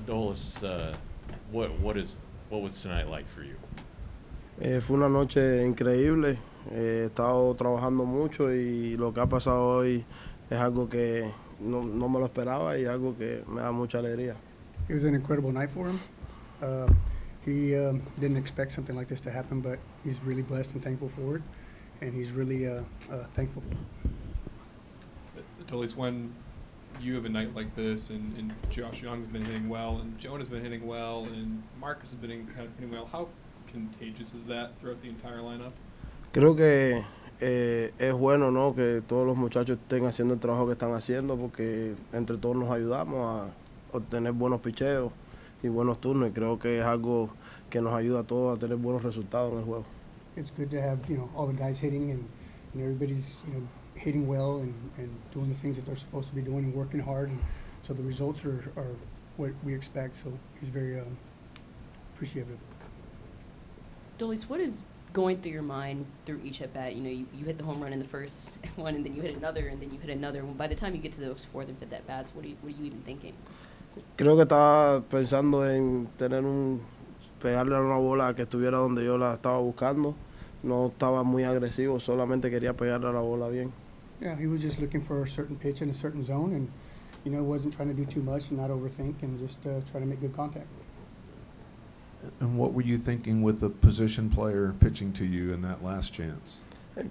Adolis, uh, what, what is, what was tonight like for you? Eh, fue una noche increíble. Eh, he estado trabajando mucho y lo que ha pasado hoy es algo que no, no me lo esperaba y algo que me da mucha alegría. It was an incredible night for him. Uh, he um, didn't expect something like this to happen, but he's really blessed and thankful for it, and he's really uh, uh, thankful. Adolis, when you have a night like this, and, and Josh Young's been hitting well, and Jonah's been hitting well, and Marcus has been hitting, hitting well, how contagious is that throughout the entire lineup? Creo que eh, es bueno ¿no? que todos los muchachos estén haciendo el trabajo que están haciendo porque entre todos nos ayudamos a obtener buenos picheos y buenos turnos y creo que es algo que nos ayuda a todos a tener buenos resultados en el juego. It's good to have you know all the guys hitting and, and everybody's you know hitting well and, and doing the things that they're supposed to be doing and working hard, and so the results are, are what we expect. So he's very um, appreciative. Dolis, what is going through your mind through each at bat? You know, you, you hit the home run in the first one, and then you hit another, and then you hit another. By the time you get to those fourth and fifth at bats, what are you, what are you even thinking? Creo que estaba pensando en tener un pegarle a una bola que estuviera donde yo la estaba buscando. No estaba muy agresivo, solamente quería pegarle a la bola bien. Yeah, he was just looking for a certain pitch in a certain zone, and you know wasn't trying to do too much and not overthink, and just uh, try to make good contact. And what were you thinking with the position player pitching to you in that last chance?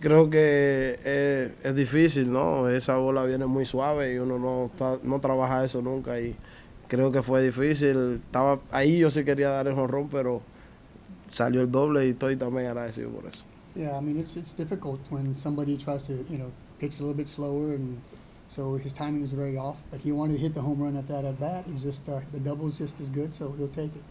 Creo que es, es difícil, ¿no? Esa bola viene muy suave y uno no, está- no trabaja eso nunca y creo que fue difícil. Estaba ahí yo sí quería dar el jonrón, pero salió el doble y estoy también agradecido por eso. Yeah, I mean it's it's difficult when somebody tries to you know pitch a little bit slower, and so his timing is very off. But he wanted to hit the home run at that at bat. He's just uh, the double's just as good, so he'll take it.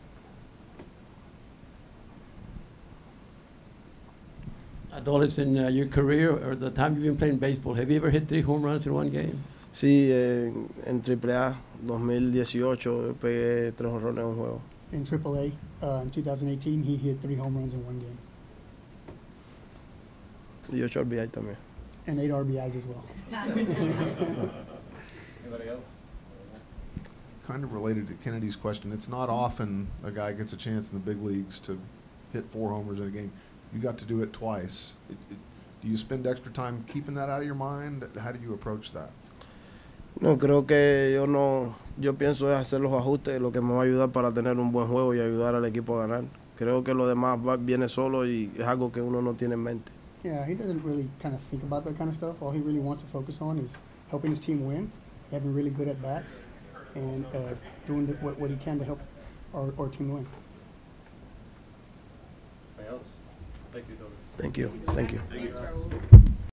Adolis, in uh, your career or the time you've been playing baseball, have you ever hit three home runs in one game? Sí, en, en AAA 2018 pegué tres jonrones en un juego. In AAA uh, in 2018, he hit three home runs in one game Y ocho RBI también. and eight RBIs as well. Anybody else? Kind of related to Kennedy's question, it's not often a guy gets a chance in the big leagues to hit four homers in a game. You got to do it twice. It, it, do you spend extra time keeping that out of your mind? How do you approach that? No, creo que yo no, yo pienso es hacer los ajustes, lo que me va a ayudar para tener un buen juego y ayudar al equipo a ganar. Creo que lo demás va- viene solo y es algo que uno no tiene en mente. Yeah, he doesn't really kind of think about that kind of stuff. All he really wants to focus on is helping his team win, having really good at bats, and uh, doing the, what, what he can to help our, our team win. Anybody else? Thank you, Dolis. Thank you, thank you. Thanks, Raul.